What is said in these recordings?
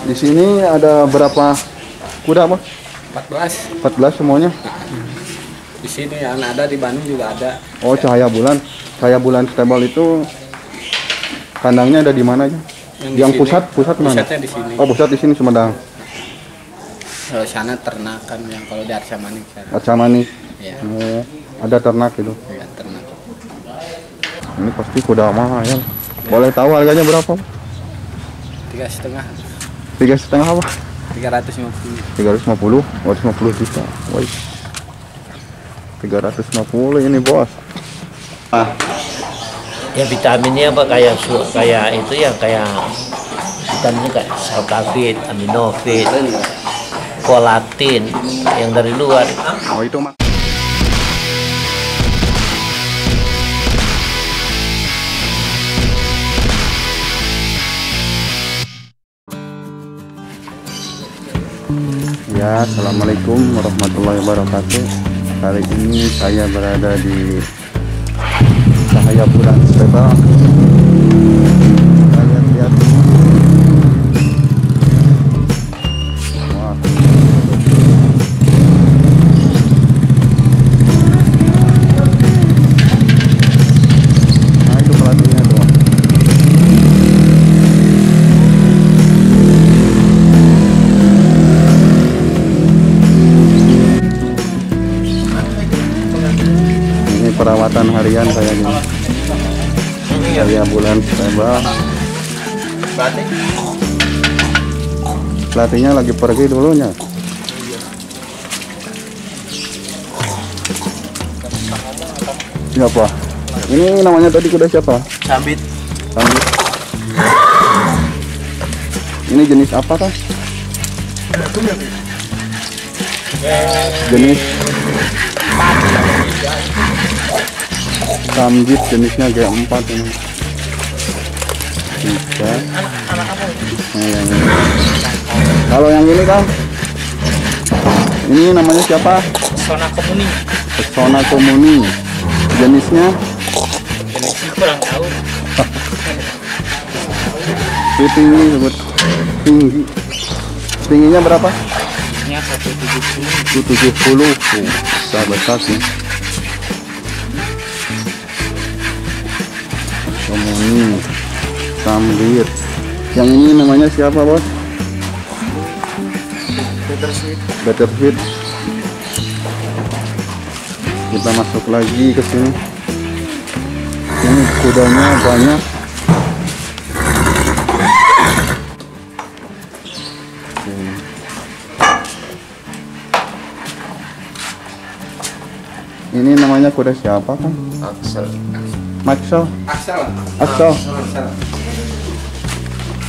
Di sini ada berapa kuda, Bos? 14 14 semuanya. di sini yang ada di Bandung juga ada Oh, cahaya bulan. Cahaya bulan stable itu kandangnya ada di mana aja? Yang di Yang sini. pusat, pusat mana? pusatnya di sini Oh, pusat di sini Sumedang. kalau sana ternakan yang kalau di Arsa Manik sana Acamani. ya ada ternak gitu. ya ternak Ini pasti kuda mahal ya. Boleh tahu harganya berapa? tiga setengah Tiga setengah apa? 350 350 oh 50 juta. Wih. 350 ini bos. Ah. Ya vitaminnya apa? Kayak su- kayak itu ya kayak vitaminnya kayak salkafit, aminofit, kolatin yang dari luar. oh itu Ya, Assalamualaikum warahmatullahi wabarakatuh. Kali ini saya berada di Cahaya Bulan Stable perawatan harian saya ini Saya bulan Seba Pelatihnya lagi pergi dulunya Siapa? Ini namanya tadi kuda siapa? Sabit Sambit. Ini jenis apa kah? Jenis Sambit jenisnya G4 ini. Tiga. Nah, yang ini. Kalau yang ini kan? Ini namanya siapa? Sona komuni Pesona Komuni. Jenisnya jenisnya kurang tahu ini tinggi sebut tinggi. Tingginya berapa? nya 170 170 oh, besar besar sih Komuni Sambir yang ini namanya siapa bos? Better Fit kita masuk lagi ke sini ini kudanya banyak. Ini namanya kuda siapa kan? Axel Maxel. Axel. Asal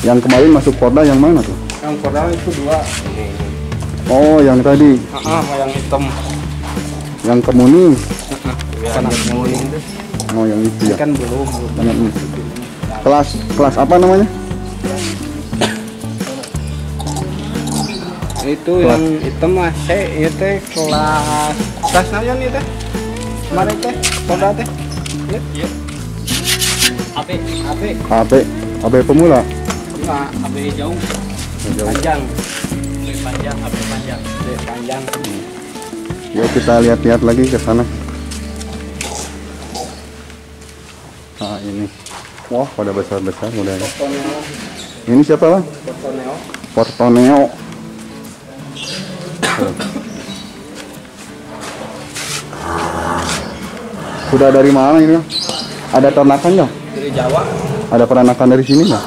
Yang kemarin masuk Porda yang mana tuh? yang kodal itu dua Oh, yang tadi, ah yang hitam yang kemuni. kan kuning Oh, yang itu ya. kan belum belum. Yang ini. Kelas kelas apa namanya? itu yang hitam mah saya itu kelas kelas nanya nih teh kemarin teh koda teh iya AP AB AB pemula. enggak AP jauh Jauh. panjang panjang apa panjang Dek, panjang Yuk kita lihat-lihat lagi ke sana. Nah, ini. Wah, pada besar-besar. Portoneo Ini siapa bang? Portoneo Portoneo. Kuda dari mana ini? Ada ternakan nggak? Dari Jawa Ada peranakan dari sini nggak?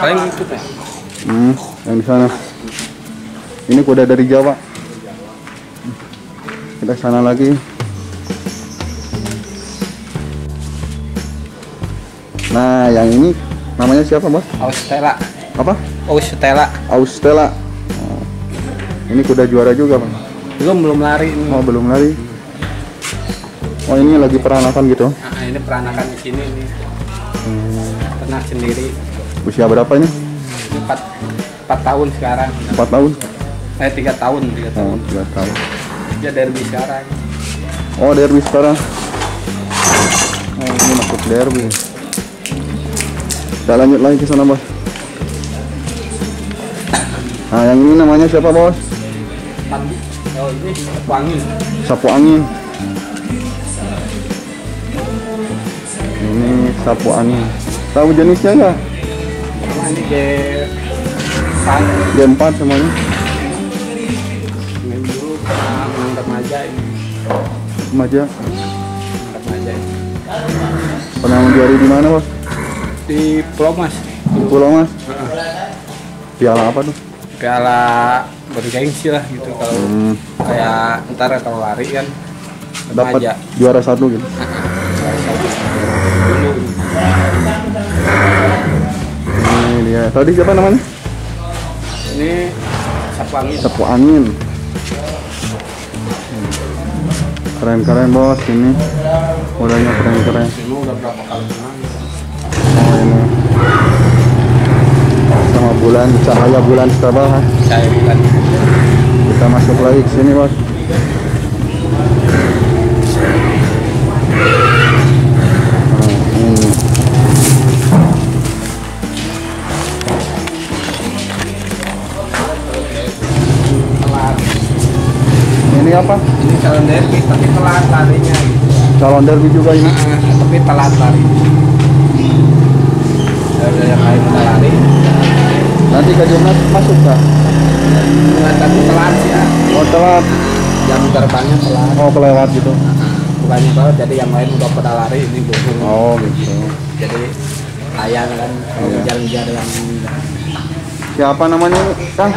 paling itu teh Hmm, yang di sana. Ini kuda dari Jawa. Kita ke sana lagi. Nah, yang ini namanya siapa, Bos? Austela Apa? Austela Austela. Oh. Ini kuda juara juga, Bang. belum belum lari ini Oh, belum lari. Oh, ini lagi peranakan gitu. nah, ini peranakan di sini ternak sendiri Usia berapa ini? empat empat tahun sekarang 4 tahun. eh tiga tahun tiga Oh, tahun 3 tahun. dia derby sekarang Oh, derby sekarang. Oh, ini masuk derby. Kita lanjut lagi ke sana, Bos. Nah, yang ini namanya siapa, Bos? Pandi. Oh ini wangi. Sapu angin. Sapu angin. Tahu jenisnya nggak? Ini G pan G4 semuanya. ini dulu pernah menangkap maja ini Remaja. menangkap maja ini. Pernah menjuari di mana, Bos? di Pulau Mas Di Pulau Mas. Piala apa tuh? piala bergengsi lah gitu kalau Hmm, kayak ntar kalau lari kan dapat remaja juara satu gitu. Ini dia. Tadi siapa namanya? ini sapu angin Sapu angin. Keren-keren bos ini. Modalnya keren-keren. ini udah berapa kali menang Oh ini. Sama bulan cahaya bulan Sabah. ha. saya bukan Kita masuk lagi ke sini bos. Apa? ini calon derby tapi telat larinya gitu Calon derby juga ini. Ah, tapi telat lari ada yang lain udah lari Nanti ke Jumlah masuk kah? Nggak, tapi telat sih ya Oh telat. jam terbangnya telat Oh kelewat gitu. bukannya telat jadi yang lain udah pada lari ini belum Oh gitu. jadi sayang kan kalau Iya. ini Siapa namanya Kang?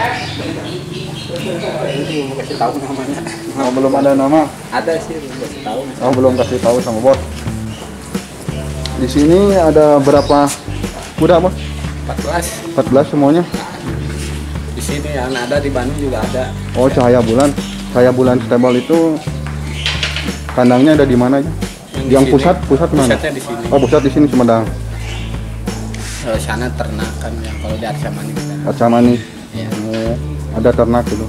Belum kasih tahu namanya Oh, belum ada nama. ada sih belum kasih tahu Oh, belum kasih tahu sama bos. Di sini ada berapa kuda, Bos? 14 14 semuanya. di sini yang ada di Bandung juga ada Oh, cahaya bulan. Cahaya bulan stable itu kandangnya ada di mana aja? Yang di Yang sini. pusat, pusat mana? pusatnya di sini Oh, pusat di sini Sumedang. Kalau sana ternak kan yang kalau di Arsamani kita Kacamani. ya Oh, ada ternak gitu.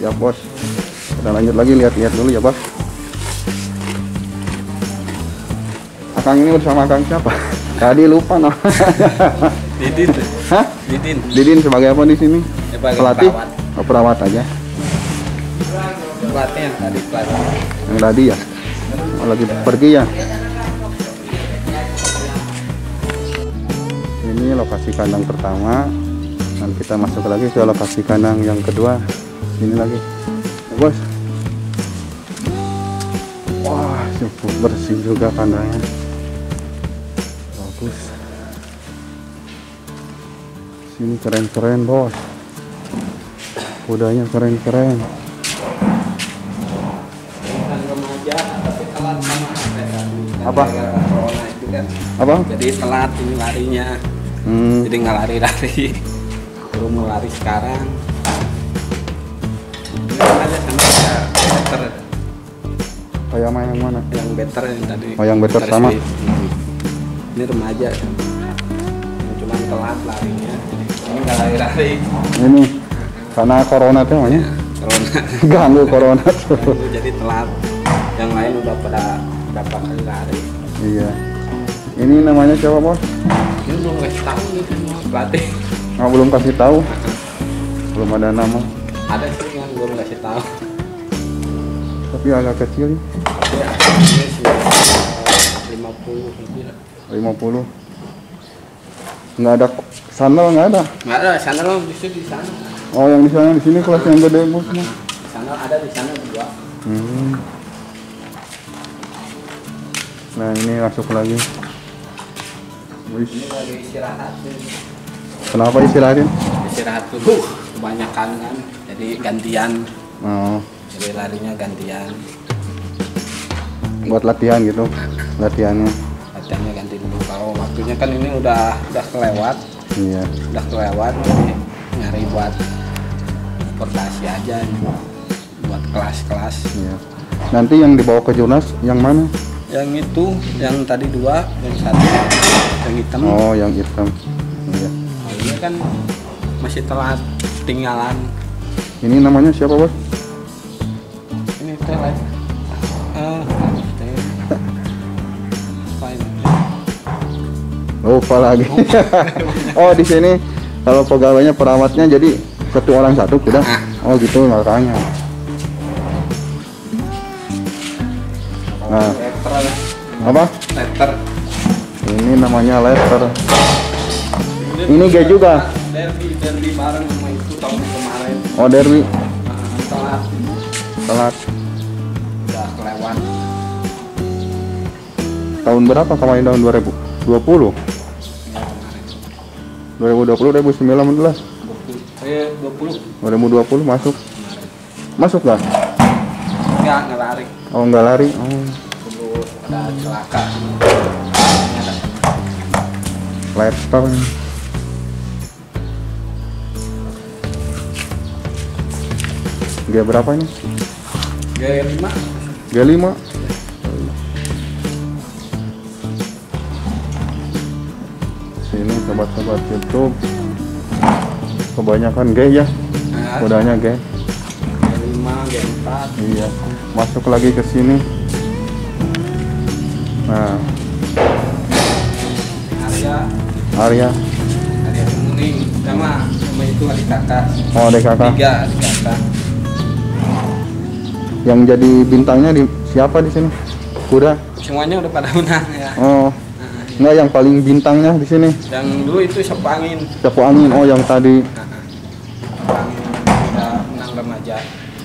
Ya, Oke. Ya, Bos. Kita lanjut lagi lihat-lihat dulu ya, Bos. Akang ini bersama Akang siapa? Tadi lupa nah. Didin. Hah? Didin Didin sebagai apa di sini? sebagai Pelatih? perawat Oh, perawat aja. pelatih yang tadi pelatih Yang tadi ya? Oh, lagi pergi ya? Ini lokasi kandang pertama. Dan kita masuk lagi ke lokasi kandang yang kedua. Ini lagi. Ya, bos. Wah, cukup bersih juga kandangnya. Bagus. Sini keren-keren, bos. Kudanya keren-keren. Apa? Kan Apa? jadi telat ini larinya Hmm. jadi nggak lari-lari baru mau lari sekarang Main yang mana? yang better yang tadi Oh, yang better sama? sih. ini remaja cuma telat larinya ini nggak lari-lari Ini karena corona tuh namanya corona ganggu corona tuh. jadi telat yang lain udah pada berapa kali lari iya. Ini namanya siapa bos? ini belum kasih tahu nih pelatih Nggak belum kasih tahu. Belum ada nama. ada sih yang belum kasih tahu Tapi agak kecil. Ini lima puluh. Lebih lah 50 nggak ada sandal nggak ada? Nggak ada sandal lo bisa di sana. Oh yang di sana di sini kelas yang gede bos sandal ada di sana dua hmm. nah ini masuk lagi. Ini Wih, lagi istirahat nih. kenapa istirahatin? Istirahat dulu kebanyakan kan. Jadi gantian. Oh, jadi larinya gantian. Buat latihan gitu latihannya. Latihannya ganti dulu. Kalau waktunya kan ini udah udah kelewat. Iya. Udah kelewat jadi nyari buat portasi aja nih. buat kelas-kelas. Iya. Nanti yang dibawa ke Jurnas yang mana? Yang itu yang tadi dua yang satu yang hitam. Oh yang hitam. Iya. Nah, ini kan masih telat tinggalan ini namanya siapa bos teh lain? Eh lupa lagi. Oh di sini kalau pegawainya perawatnya jadi satu orang satu kuda Ah. oh gitu makanya. Nah. Apa? Letter. ini namanya letter. Ini G juga? Derby, derby bareng sama itu tahun kemarin. oh derby. Nah, telat, telat tahun berapa kemarin tahun 2020 Ya, kemarin. 2020 2019 20. Eh, 20. 2020 masuk masuk nggak Enggak, enggak lari. oh nggak lari oh ada celaka. letter G berapa ini? G5. G5 sobat-sobat YouTube. Kebanyakan G ya. Kudanya G G5, G4. iya. Masuk lagi ke sini. Nah. Arya, Arya. Arya Kemuning sama sama itu adik kakak. oh adek kakak. Tiga adik kakak. yang jadi bintangnya di siapa di sini? Kuda? Semuanya udah pada menang ya. oh enggak yang paling bintangnya di sini yang dulu itu sepangin. Sapu angin oh yang tadi Sepangin udah menang remaja.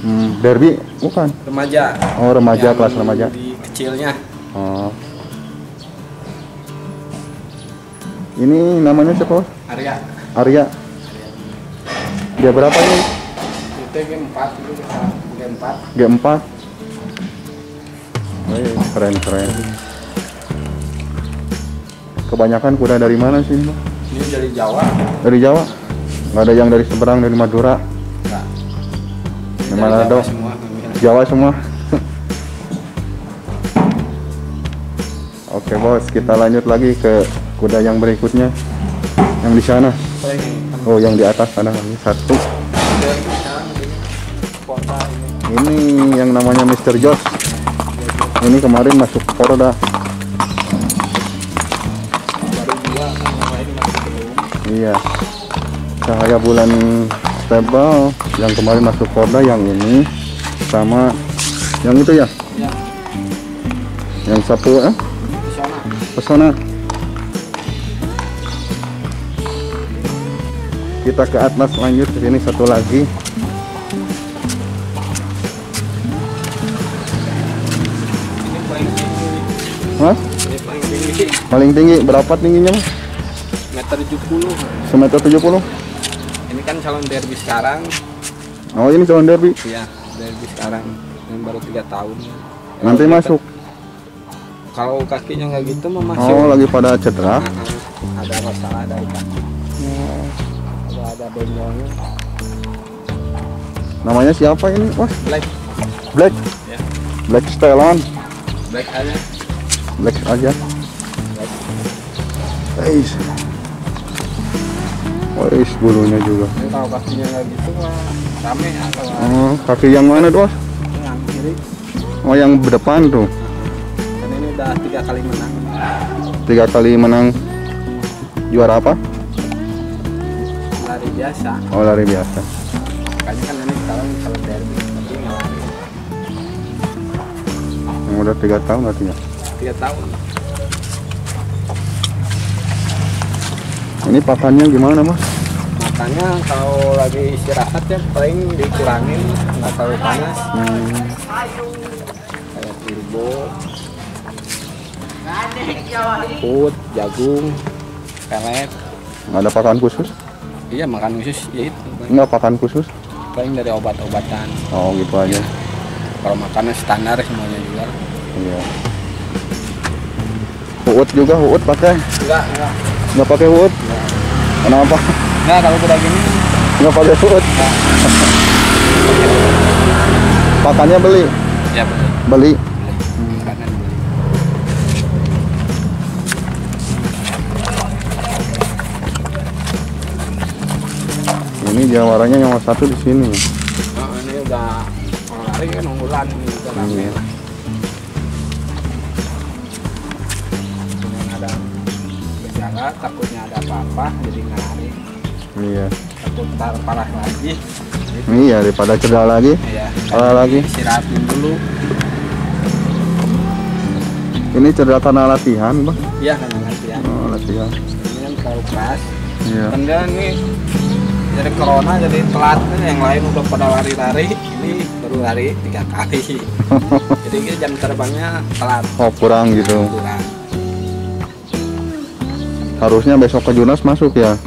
hmm, derby bukan Remaja. oh remaja Yang kelas remaja Di kecilnya. oh ini namanya siapa? Arya. Arya dia berapa ini Itu G4 dulu kita G4. G4 Wih, keren keren kebanyakan kuda dari mana sih Bang? Ini dari Jawa. dari Jawa nggak ada yang dari seberang dari Madura Enggak. Dari. Jawa semua. Jawa semua oke bos kita lanjut lagi ke kuda yang berikutnya yang di sana oh yang di atas ada lagi satu ini yang namanya Mr. Josh ini kemarin masuk Porda iya. Cahaya bulan stable yang kemarin masuk Porda yang ini. Sama yang itu ya? Ya. Yang sapu eh? pesona. Kita ke Atlas lanjut. Ke sini satu lagi. Ini paling tinggi. Hah? ini paling tinggi. Paling tinggi. Berapa tingginya Mas? Meter 70 semeter 70 ini kan calon derby sekarang. Oh ini calon derby? Ya derby sekarang. Yang baru tiga tahun. Nanti Kalau masuk. Kalau kakinya nggak gitu mah masuk. Oh lagi pada cedera. Nah, ada masalah dari kaki ada ada benjolnya namanya siapa ini? Mas? black. Black? Ya. Black Stallion black aja. Black aja. Black Eis Eis bulunya juga. Ini kalau kakinya nggak gitu mah rame atau oh, kaki yang mana tuh yang kiri. Oh yang depan tuh. Dan ini udah tiga kali menang. Tiga kali menang. Juara apa? lari biasa. Oh lari biasa. Makanya kan ini sekarang kalau derby tapi nggak lari. Yang udah tiga tahun berarti ya? Tiga tahun ini pakannya gimana mas? makanya kalau lagi istirahat ya paling dikurangin nggak terlalu panas Hmm, kayak turbo put jagung pelet nggak ada pakan khusus? iya makan khusus ya itu Nggak pakan khusus? paling dari obat-obatan Oh gitu aja. kalau makannya standar semuanya juga Iya. Uut juga, uut pakai? enggak enggak Nggak pakai uut? Kenapa? enggak kalau udah gini Nggak pakai uut? Pakannya beli? ya Beli. makanan beli Ini jawarannya nomor satu di sini. Nah, ini udah orang lari kan unggulan ini udah Iya. Takutnya ada apa-apa jadi nggak lari. Iya. takut ntar parah lagi Iya daripada cedera lagi. ya Parah lagi. istirahatin dulu Ini cedera karena latihan, Bang. ya kan latihan Oh, latihan. ini kan terlalu keras Iya. dia ini dari corona jadi telat yang lain udah pada lari-lari ini baru lari tiga kali jadi ini jam terbangnya telat Oh, kurang gitu. kurang Harusnya besok ke Junas masuk ya.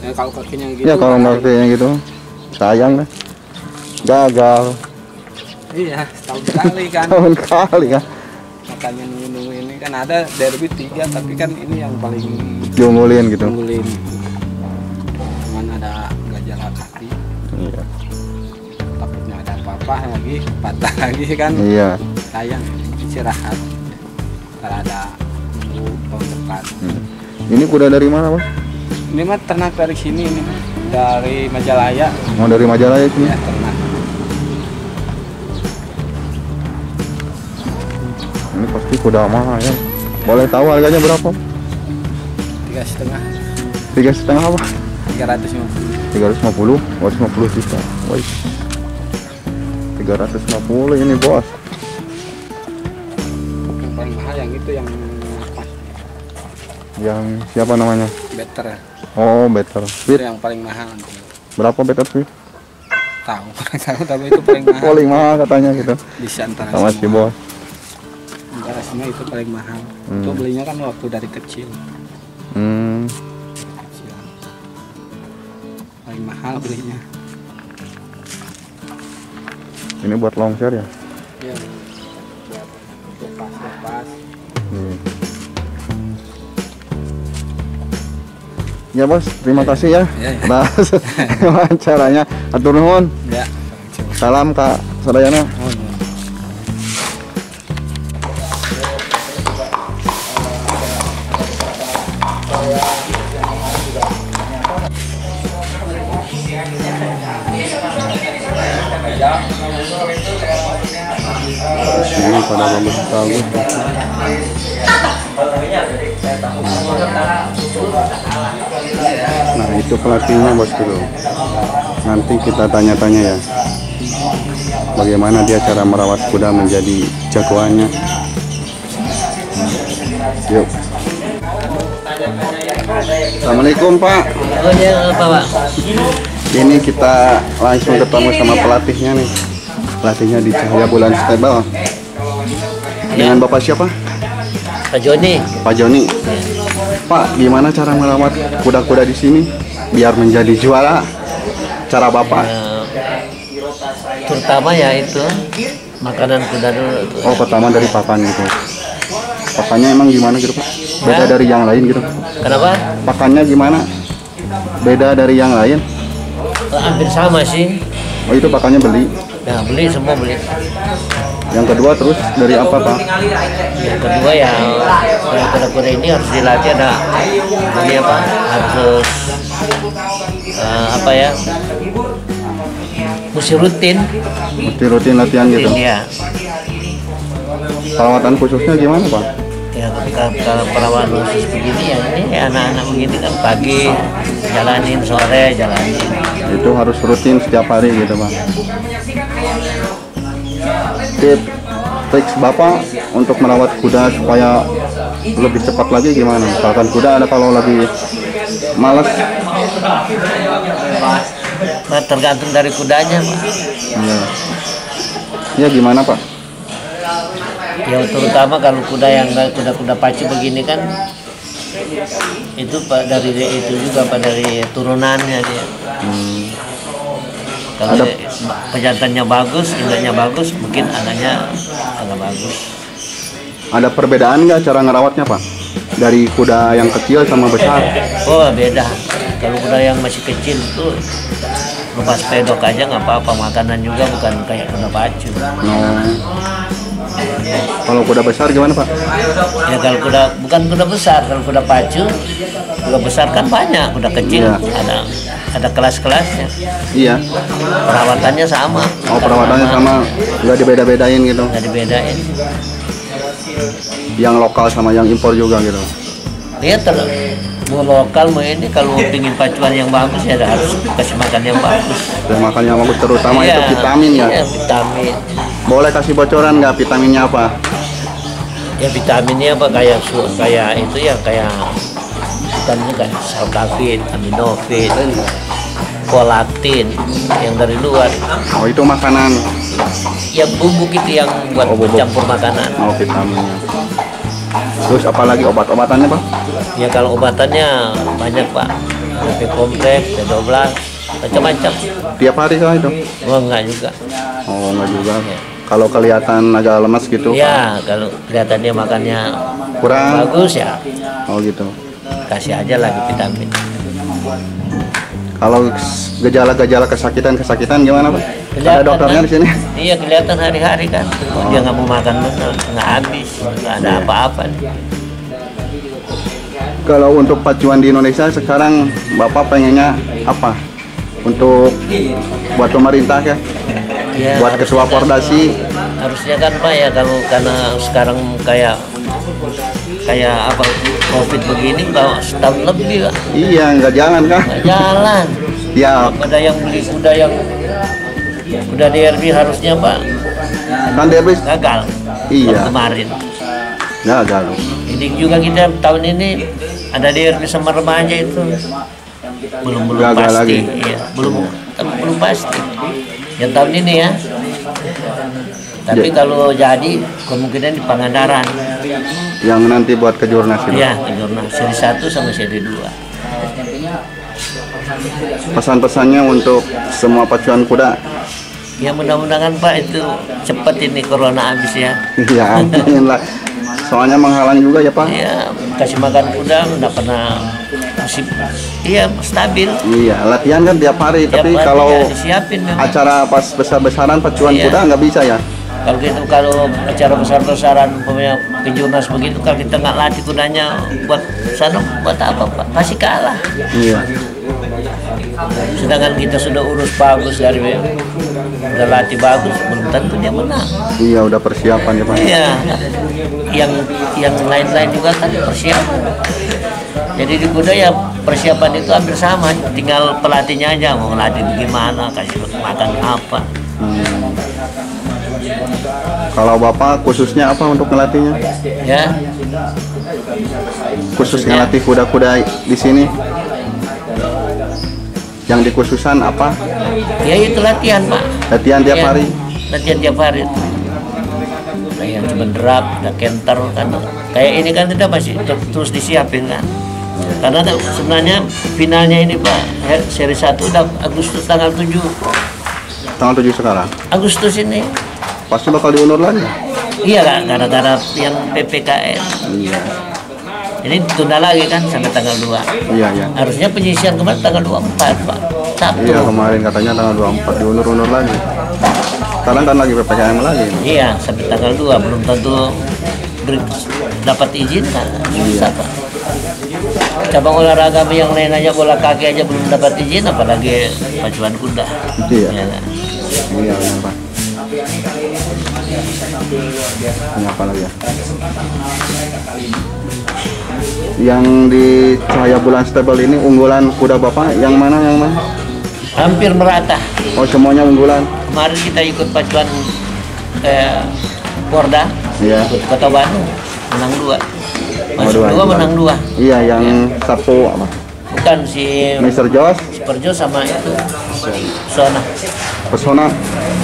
ya, kalau kakinya gitu Ya kalau kayak gitu. Sayang deh. Gagal. iya setahun sekali kan Tahun kali kan. makanya nunggu ini kan ada derby tiga tapi kan ini yang paling Diunggulin gitu. unggulin cuman ada gejala kaki Iya. takutnya ada apa-apa lagi patah lagi kan Iya. sayang istirahat kalau ada nunggu tahun depan Ini kuda dari mana, Bang? ini mah ternak dari sini ini dari Majalaya Mau dari Majalaya sini. ya ternak Ini pasti kuda mahal ya. Boleh tahu harganya berapa? tiga setengah Tiga setengah apa? tiga ratus lima puluh Tiga ratus lima puluh. Oh, lima puluh juta. Wih. Tiga ratus lima puluh ini bos. Yang siapa namanya? better ya Oh, better speed. yang paling mahal Berapa better speed? tahu tahu tapi itu paling mahal Paling mahal katanya gitu. di antara Sama si bos. antara semua itu paling mahal Hmm. itu belinya kan waktu dari kecil Hmm. paling mahal belinya Ini buat long share ya? ya buat lepas lepas Hmm. Ya bos, terima kasih ya. Ya, ya. Atas wawancaranya. Atur nuhun. ya Salam Kak Sadayana. oh, no. Ini pada bagus bagus. Nah itu pelatihnya bos dulu. Nanti kita tanya-tanya ya. Bagaimana dia cara merawat kuda menjadi jagoannya. Yuk. Assalamualaikum pak? Ini kita langsung ketemu sama pelatihnya nih. Pelatihnya di Cahaya Bulan Stable. Dengan Bapak siapa? Pak Joni. Pak Joni. Pak, gimana cara merawat kuda-kuda di sini biar menjadi juara? Cara Bapak? Eh, terutama ya itu makanan kuda dulu. Oh, pertama dari pakan gitu. Pakannya emang gimana gitu, Pak? Beda Ya. dari yang lain gitu. Kenapa? Pakannya gimana? Beda dari yang lain. Hampir sama sih. Oh, itu pakannya beli. Nah beli semua beli. Yang kedua terus dari apa, Pak? Yang kedua ya kuda-kuda ini harus dilatih ada ini apa harus eh, apa ya mesti rutin Mesti rutin latihan gitu. ya Perawatan khususnya gimana, Pak? ya ketika kalau perawatan khusus begini ya ini anak-anak begini kan pagi jalanin sore jalanin Itu harus rutin setiap hari gitu, Pak. Tip tips Bapak untuk merawat kuda supaya lebih cepat lagi gimana? Misalkan kuda ada kalau lagi males, nah, tergantung dari kudanya Pak. ya, ya gimana Pak? ya terutama kalau kuda yang kuda-kuda pacu begini kan itu pak dari itu juga pak dari turunannya dia Hmm, kalau Ada- pejantannya bagus induknya bagus mungkin anaknya agak bagus ada perbedaan nggak cara ngerawatnya Pak? Dari kuda yang kecil sama besar? oh beda kalau kuda yang masih kecil tuh lepas pedok aja nggak apa-apa makanan juga bukan kayak kuda pacu No. Kalau kuda besar gimana Pak? ya kalau kuda bukan kuda besar kalau kuda pacu kuda besar kan banyak kuda kecil Iya. ada ada kelas-kelasnya Iya. perawatannya sama Oh perawatannya sama, nggak dibeda-bedain gitu. nggak dibedain Yang lokal sama yang impor juga gitu. dia ter mau lokal mau ini kalau ingin pacuan yang bagus ya harus kasih makan yang bagus Dan makannya bagus terutama Iya, itu vitamin ya. iya, vitamin Boleh kasih bocoran nggak vitaminnya apa? ya vitaminnya apa kayak kayak itu ya kayak vitaminnya kayak salkafit, aminofit, kolatin yang dari luar. Oh itu makanan. Ya bubuk itu yang buat Oh, bubuk. campur makanan. Oh vitaminnya. Terus apalagi obat-obatannya pak? Ya kalau obatannya banyak pak, BP kompleks, B12, macam-macam. Tiap hari kah itu? Oh enggak juga. Oh nggak juga. Kalau kelihatan agak lemas gitu? Ya kalau kelihatan dia makannya Kurang? bagus ya Oh gitu. Kasih aja lagi vitamin. Kalau gejala-gejala kesakitan-kesakitan gimana pak? Ada Kelihatan, dokternya kan? di sini? Iya kelihatan hari-hari kan. Oh, dia nggak mau makan bener, nggak habis, nggak ada Iya. apa-apa. nih. Kalau untuk pacuan di Indonesia sekarang bapak pengennya apa? Untuk buat pemerintah ya? Ya, Buat ketua harusnya kan- Pordasi? Harusnya kan Pak ya kalau karena sekarang kayak kayak apa covid begini udah setahun lebih Pak. Iya nggak jalan kan? nggak jalan. Ya Ada yang beli kuda yang kuda DRB harusnya Pak kan habis gagal. Iya. Kemarin. gagal. Ini juga kita tahun ini ada DRB sama remaja itu belum belum Gagal pasti, lagi. iya belum belum pasti. Yang tahun ini ya. Tapi Ya. kalau jadi kemungkinan di Pangandaran. Yang nanti buat kejurnas itu. Iya, jurnal seri 1 sama seri 2. Pesan-pesannya untuk semua pacuan kuda. Ya mudah-mudahan Pak itu cepat ini corona habis ya. Ya amin lah. Soalnya menghalang juga ya pak. Ya kasih makan kuda nggak pernah masih iya stabil. Iya latihan kan tiap hari. Tiap Tapi hari kalau ya disiapin memang. acara pas besar-besaran pacuan Iya. kuda nggak bisa ya. Kalau gitu kalau acara besar-besaran punya kejurnas begitu kalau kita nggak latih kudanya buat sana buat apa Pak? Pasti kalah. Iya. Sedangkan kita sudah urus bagus dari udah latih bagus belum tentu dia menang. Iya udah persiapan ya pak. Iya, yang yang lain-lain juga kan persiapan. Jadi di kuda ya persiapan itu hampir sama, tinggal pelatihnya aja mau ngelatih gimana, kasih makan apa. Hmm. Kalau bapak khususnya apa untuk ngelatihnya? Ya, Khusus ngelatih kuda-kuda di sini. Yang dikhususan apa? ya itu latihan pak. Latihan tiap hari. Latihan tiap hari. Nah, yang cuma drap, ada kenter kan. Kayak ini kan kita masih ter- terus disiapin kan. Karena sebenarnya finalnya ini pak, seri 1 udah Agustus tanggal 7 Tanggal 7 sekarang. Agustus ini. Pasti bakal diundur lagi. Iya kak, gara-gara yang PPKN. Iya. Ini ditunda lagi kan sampai tanggal 2. Iya iya. Harusnya penyisian kemarin tanggal 24, Pak. Sabtu. Iya kemarin katanya tanggal 24 diundur-undur lagi. Sekarang kan lagi PPKM lagi. Iya, sampai tanggal 2 belum tentu dapat izin kan. Susah, Pak. Cabang olahraga yang lain aja bola kaki aja belum dapat izin apalagi pacuan kuda. Iya. Ya, kan? Iya benar pak. Ini apa lagi ya? Yang di Cahaya Bulan Stable ini unggulan kuda bapak yang mana yang mana? Hampir merata. Oh semuanya unggulan. Kemarin kita ikut pacuan eh, Porda, Iya. ikut Kota Bandung, menang dua. Oh, Masuk dua, dua, dua. menang dua. Iya yang Sabtu apa? Bukan si Mr. Jos, Perjo sama itu Sona Pesona,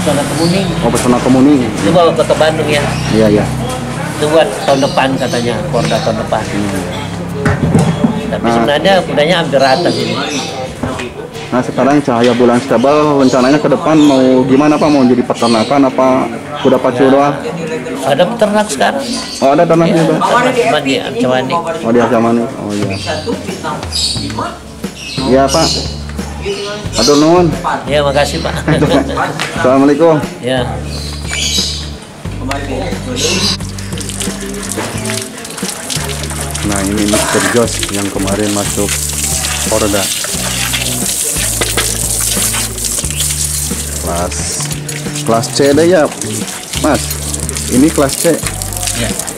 Sona Kemuning oh Pesona Kemuning. itu bawa ke Bandung ya Iya iya. itu buat tahun depan katanya Porda tahun depan tapi Nah. sebenarnya kudanya hampir rata sini Nah sekarang Cahaya Bulan Stable rencananya ke depan mau gimana pak? Mau jadi peternakan apa kuda pacu doang? ada peternak sekarang Oh ada ternak ya, juga. cuma di Oh di Asamani. Oh iya. Iya pak. Atur nuhun. ya makasih Pak Assalamualaikum. ya Nah ini Mr. Jos yang kemarin masuk Porda. Kelas kelas C deh ya, Mas. Ini kelas C. ya